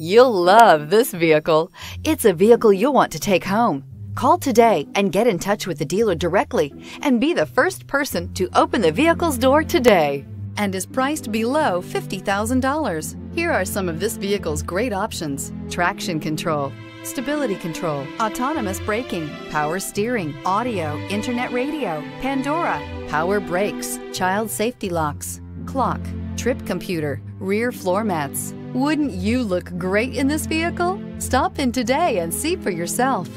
You'll love this vehicle. It's a vehicle you'll want to take home. Call today and get in touch with the dealer directly and be the first person to open the vehicle's door today. And is priced below $50,000. Here are some of this vehicle's great options. Traction control, stability control, autonomous braking, power steering, audio, internet radio, Pandora, power brakes, child safety locks, clock, trip computer, rear floor mats. Wouldn't you look great in this vehicle? Stop in today and see for yourself.